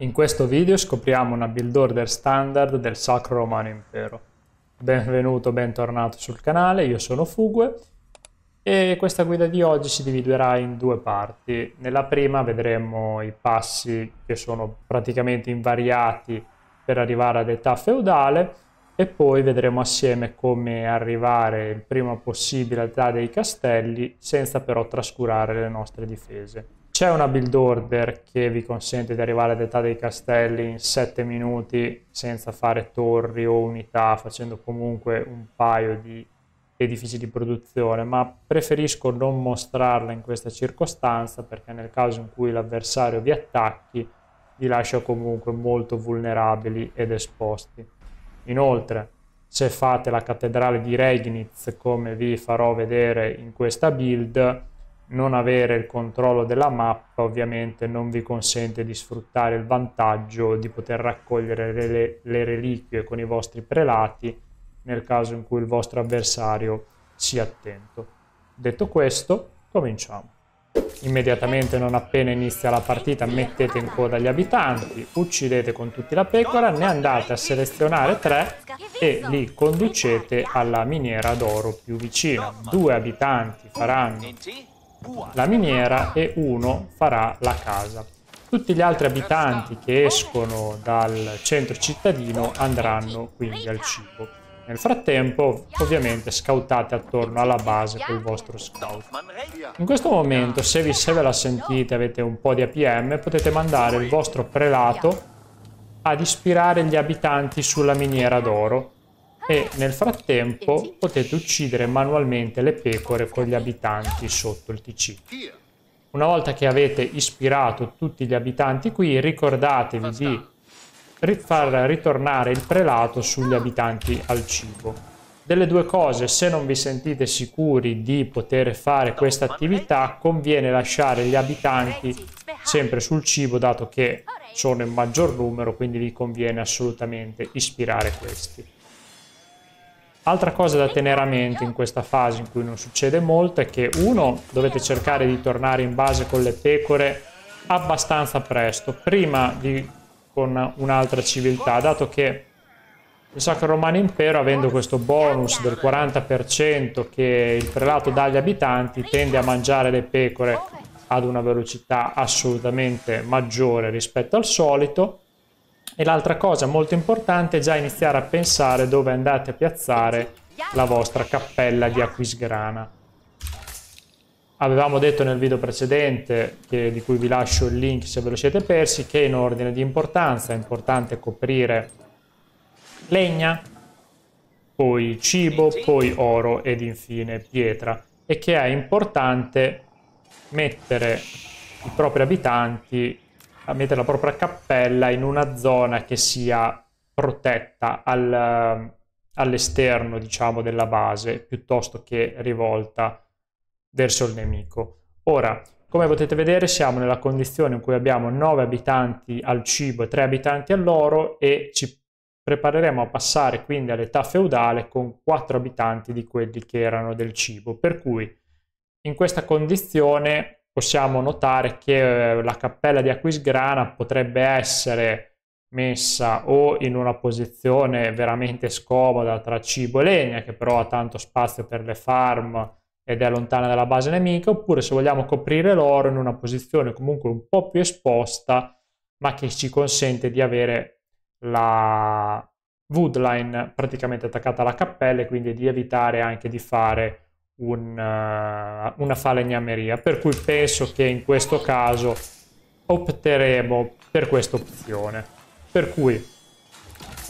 In questo video scopriamo una build order standard del Sacro Romano Impero. Benvenuto, bentornato sul canale, io sono Fugue e questa guida di oggi si dividerà in due parti. Nella prima vedremo i passi che sono praticamente invariati per arrivare ad età feudale e poi vedremo assieme come arrivare il prima possibile all'età dei castelli senza però trascurare le nostre difese. C'è una build order che vi consente di arrivare all'età dei castelli in 7 minuti senza fare torri o unità, facendo comunque un paio di edifici di produzione, ma preferisco non mostrarla in questa circostanza perché nel caso in cui l'avversario vi attacchi vi lascia comunque molto vulnerabili ed esposti. Inoltre, se fate la cattedrale di Regnitz come vi farò vedere in questa build, non avere il controllo della mappa ovviamente non vi consente di sfruttare il vantaggio di poter raccogliere le, le reliquie con i vostri prelati nel caso in cui il vostro avversario sia attento. Detto questo, cominciamo. Immediatamente non appena inizia la partita mettete in coda gli abitanti, uccidete con tutti la pecora, ne andate a selezionare tre e li conducete alla miniera d'oro più vicina. Due abitanti faranno la miniera e uno farà la casa. Tutti gli altri abitanti che escono dal centro cittadino andranno quindi al cibo. Nel frattempo, ovviamente, scoutate attorno alla base col vostro scout. In questo momento, se, vi, se ve la sentite, avete un po' di APM, potete mandare il vostro prelato ad ispirare gli abitanti sulla miniera d'oro e nel frattempo potete uccidere manualmente le pecore con gli abitanti sotto il TC. Una volta che avete ispirato tutti gli abitanti qui, ricordatevi di far ritornare il prelato sugli abitanti al cibo. Delle due cose, se non vi sentite sicuri di poter fare questa attività, conviene lasciare gli abitanti sempre sul cibo, dato che sono in maggior numero, quindi vi conviene assolutamente ispirare questi. Altra cosa da tenere a mente in questa fase in cui non succede molto è che uno dovete cercare di tornare in base con le pecore abbastanza presto, prima di con un'altra civiltà, dato che il Sacro Romano Impero, avendo questo bonus del 40% che il prelato dà agli abitanti, tende a mangiare le pecore ad una velocità assolutamente maggiore rispetto al solito e l'altra cosa molto importante è già iniziare a pensare dove andate a piazzare la vostra cappella di Aquisgrana. Avevamo detto nel video precedente, che, di cui vi lascio il link se ve lo siete persi, che in ordine di importanza è importante coprire legna, poi cibo, poi oro ed infine pietra e che è importante mettere i propri abitanti a mettere la propria cappella in una zona che sia protetta al, all'esterno, diciamo, della base, piuttosto che rivolta verso il nemico. Ora, come potete vedere siamo nella condizione in cui abbiamo 9 abitanti al cibo e 3 abitanti all'oro e ci prepareremo a passare quindi all'età feudale con 4 abitanti di quelli che erano del cibo. Per cui in questa condizione possiamo notare che eh, la cappella di Aquisgrana potrebbe essere messa o in una posizione veramente scomoda tra cibo e legna, che però ha tanto spazio per le farm ed è lontana dalla base nemica, oppure se vogliamo coprire l'oro in una posizione comunque un po' più esposta, ma che ci consente di avere la woodline praticamente attaccata alla cappella e quindi di evitare anche di fare un, uh, una falegnameria, per cui penso che in questo caso opteremo per questa opzione. Per cui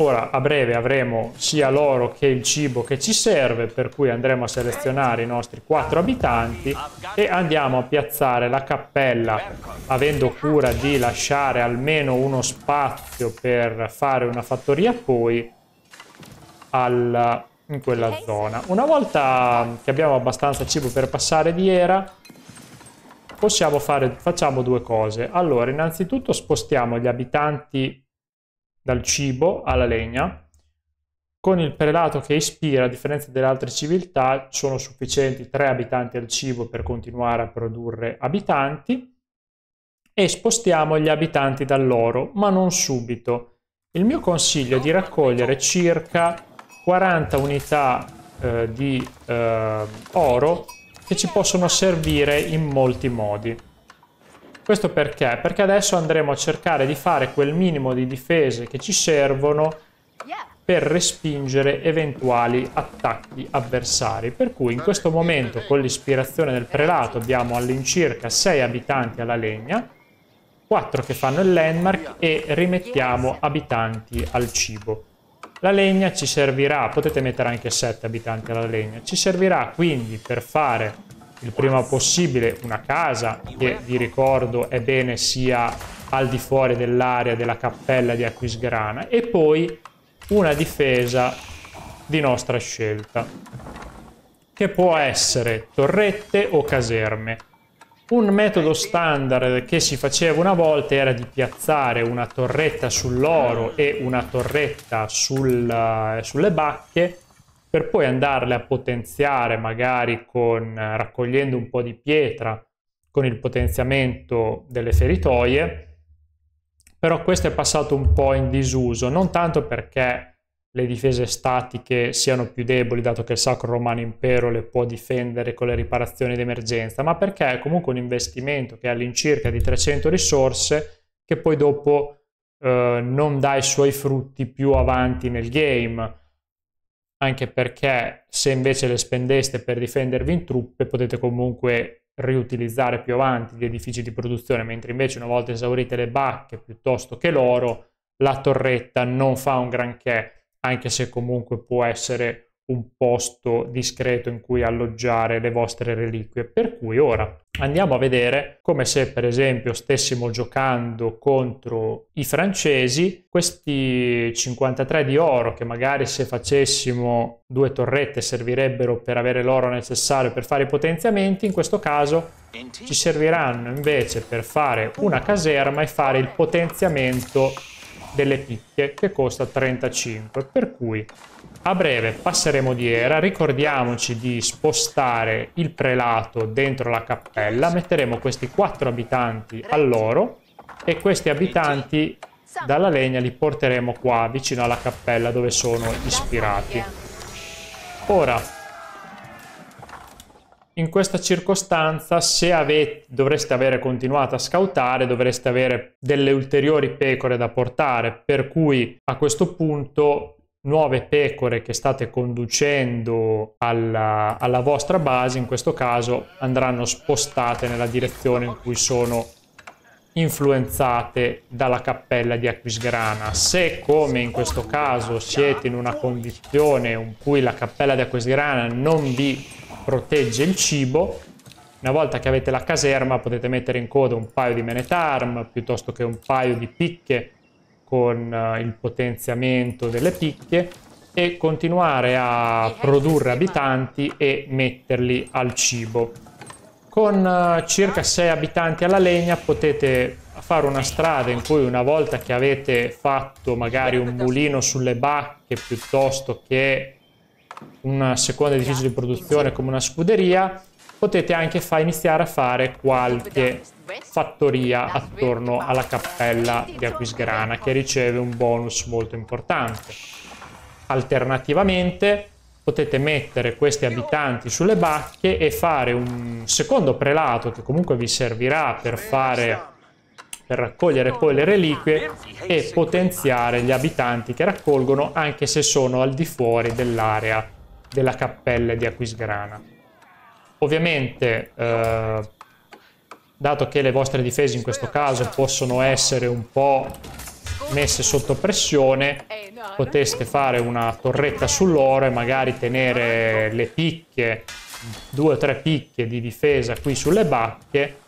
ora a breve avremo sia l'oro che il cibo che ci serve, per cui andremo a selezionare i nostri quattro abitanti e andiamo a piazzare la cappella avendo cura di lasciare almeno uno spazio per fare una fattoria poi al in quella zona. Una volta che abbiamo abbastanza cibo per passare di era, possiamo fare, facciamo due cose. Allora, innanzitutto spostiamo gli abitanti dal cibo alla legna. Con il prelato che ispira, a differenza delle altre civiltà, sono sufficienti tre abitanti al cibo per continuare a produrre abitanti e spostiamo gli abitanti dall'oro, ma non subito. Il mio consiglio è di raccogliere circa 40 unità eh, di eh, oro che ci possono servire in molti modi. Questo perché? Perché adesso andremo a cercare di fare quel minimo di difese che ci servono per respingere eventuali attacchi avversari. Per cui in questo momento con l'ispirazione del prelato abbiamo all'incirca 6 abitanti alla legna, 4 che fanno il landmark e rimettiamo abitanti al cibo. La legna ci servirà, potete mettere anche 7 abitanti alla legna, ci servirà quindi per fare il prima possibile una casa che vi ricordo è bene sia al di fuori dell'area della cappella di Aquisgrana e poi una difesa di nostra scelta, che può essere torrette o caserme. Un metodo standard che si faceva una volta era di piazzare una torretta sull'oro e una torretta sul, sulle bacche per poi andarle a potenziare magari con, raccogliendo un po' di pietra con il potenziamento delle feritoie. Però questo è passato un po' in disuso, non tanto perché le difese statiche siano più deboli, dato che il Sacro Romano Impero le può difendere con le riparazioni d'emergenza, ma perché è comunque un investimento che ha all'incirca di 300 risorse che poi dopo eh, non dà i suoi frutti più avanti nel game. Anche perché se invece le spendeste per difendervi in truppe potete comunque riutilizzare più avanti gli edifici di produzione, mentre invece una volta esaurite le bacche piuttosto che l'oro, la torretta non fa un granché, anche se comunque può essere un posto discreto in cui alloggiare le vostre reliquie. Per cui ora andiamo a vedere come se per esempio stessimo giocando contro i francesi, questi 53 di oro che magari se facessimo due torrette servirebbero per avere l'oro necessario per fare i potenziamenti, in questo caso ci serviranno invece per fare una caserma e fare il potenziamento delle picche che costa 35 per cui a breve passeremo di era. Ricordiamoci di spostare il prelato dentro la cappella. Metteremo questi quattro abitanti all'oro e questi abitanti dalla legna li porteremo qua vicino alla cappella dove sono ispirati. Ora in questa circostanza, se avete, dovreste avere continuato a scoutare, dovreste avere delle ulteriori pecore da portare, per cui a questo punto nuove pecore che state conducendo alla, alla vostra base, in questo caso andranno spostate nella direzione in cui sono influenzate dalla cappella di Aquisgrana. Se come in questo caso siete in una condizione in cui la cappella di Aquisgrana non vi protegge il cibo. Una volta che avete la caserma potete mettere in coda un paio di menetarm piuttosto che un paio di picche con uh, il potenziamento delle picche e continuare a produrre abitanti e metterli al cibo. Con uh, circa 6 abitanti alla legna potete fare una strada in cui una volta che avete fatto magari un mulino sulle bacche piuttosto che un secondo edificio di produzione come una scuderia, potete anche fa iniziare a fare qualche fattoria attorno alla cappella di Aquisgrana che riceve un bonus molto importante. Alternativamente potete mettere questi abitanti sulle bacche e fare un secondo prelato che comunque vi servirà per fare per raccogliere poi le reliquie e potenziare gli abitanti che raccolgono anche se sono al di fuori dell'area della cappella di Aquisgrana. Ovviamente, eh, dato che le vostre difese in questo caso possono essere un po' messe sotto pressione, poteste fare una torretta sull'oro e magari tenere le picche, due o tre picche di difesa qui sulle bacche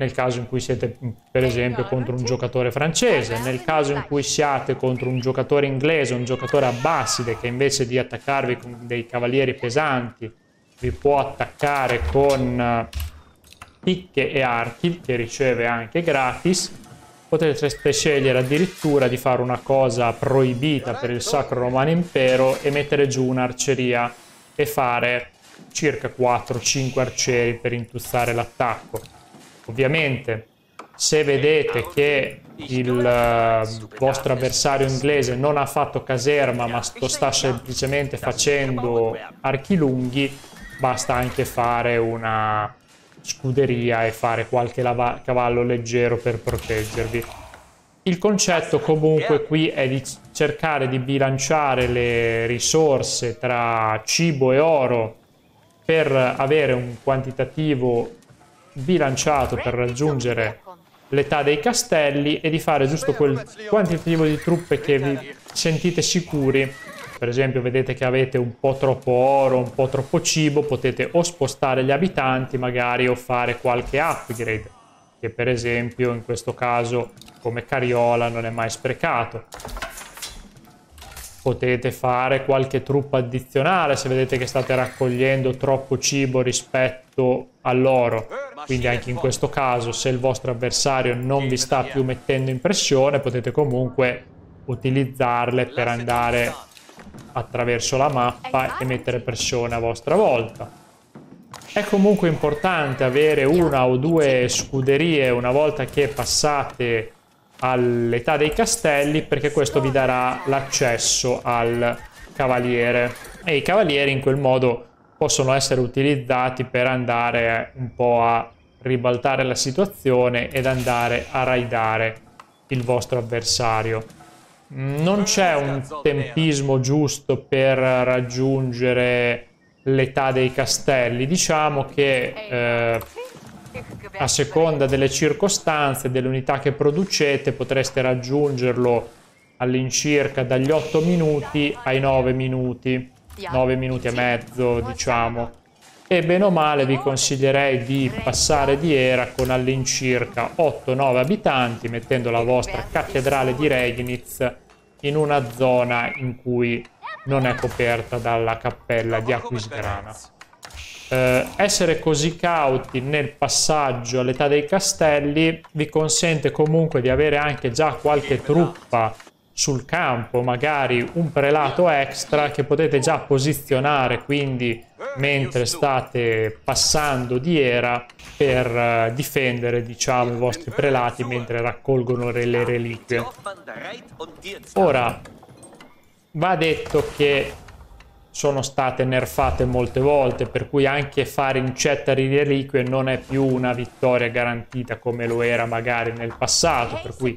nel caso in cui siete per esempio contro un giocatore francese, nel caso in cui siate contro un giocatore inglese, un giocatore abbaside che invece di attaccarvi con dei cavalieri pesanti vi può attaccare con eh, picche e archi che riceve anche gratis, potreste scegliere addirittura di fare una cosa proibita per il Sacro Romano Impero e mettere giù un'arceria e fare circa 4-5 arcieri per intuzzare l'attacco Ovviamente se vedete che il eh, vostro avversario inglese non ha fatto caserma ma lo sta semplicemente facendo archi lunghi, basta anche fare una scuderia e fare qualche cavallo leggero per proteggervi. Il concetto comunque qui è di cercare di bilanciare le risorse tra cibo e oro per avere un quantitativo bilanciato per raggiungere l'età dei castelli e di fare giusto quel quantitativo di truppe che vi sentite sicuri. Per esempio vedete che avete un po' troppo oro, un po' troppo cibo, potete o spostare gli abitanti magari o fare qualche upgrade, che per esempio in questo caso come Cariola non è mai sprecato. Potete fare qualche truppa addizionale se vedete che state raccogliendo troppo cibo rispetto all'oro quindi anche in questo caso se il vostro avversario non vi sta più mettendo in pressione potete comunque utilizzarle per andare attraverso la mappa e mettere pressione a vostra volta. È comunque importante avere una o due scuderie una volta che passate all'età dei castelli perché questo vi darà l'accesso al cavaliere. E i cavalieri in quel modo possono essere utilizzati per andare un po' a ribaltare la situazione ed andare a raidare il vostro avversario. Non c'è un tempismo giusto per raggiungere l'età dei castelli, diciamo che eh, a seconda delle circostanze, delle unità che producete, potreste raggiungerlo all'incirca dagli 8 minuti ai 9 minuti, 9 minuti e mezzo diciamo. E bene o male vi consiglierei di passare di era con all'incirca 8-9 abitanti mettendo la vostra cattedrale di Regnitz in una zona in cui non è coperta dalla cappella di Aquisgrana. Eh, essere così cauti nel passaggio all'età dei castelli vi consente comunque di avere anche già qualche truppa sul campo, magari un prelato extra che potete già posizionare quindi mentre state passando di era per uh, difendere diciamo i vostri prelati mentre raccolgono le reliquie. Ora va detto che sono state nerfate molte volte, per cui anche fare incetta di reliquie non è più una vittoria garantita come lo era magari nel passato, per cui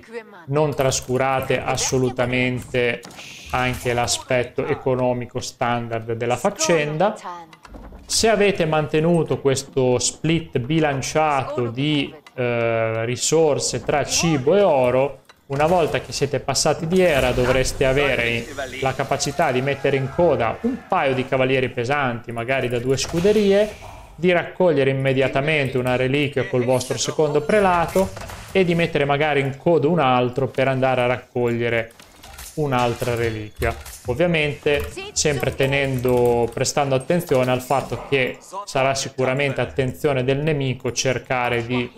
non trascurate assolutamente anche l'aspetto economico standard della faccenda. Se avete mantenuto questo split bilanciato di eh, risorse tra cibo e oro, una volta che siete passati di era dovreste avere la capacità di mettere in coda un paio di cavalieri pesanti, magari da due scuderie, di raccogliere immediatamente una reliquia col vostro secondo prelato e di mettere magari in coda un altro per andare a raccogliere un'altra reliquia. Ovviamente sempre tenendo, prestando attenzione al fatto che sarà sicuramente attenzione del nemico cercare di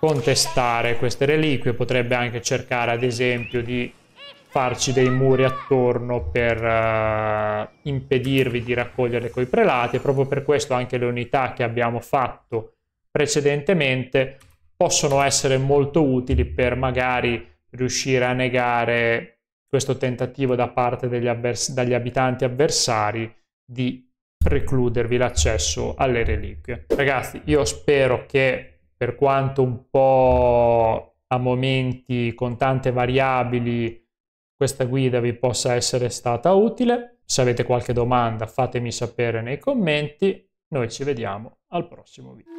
contestare queste reliquie, potrebbe anche cercare ad esempio di farci dei muri attorno per uh, impedirvi di raccogliere coi prelati proprio per questo anche le unità che abbiamo fatto precedentemente possono essere molto utili per magari riuscire a negare questo tentativo da parte degli, dagli abitanti avversari di precludervi l'accesso alle reliquie. Ragazzi, io spero che per quanto un po' a momenti con tante variabili questa guida vi possa essere stata utile. Se avete qualche domanda fatemi sapere nei commenti. Noi ci vediamo al prossimo video.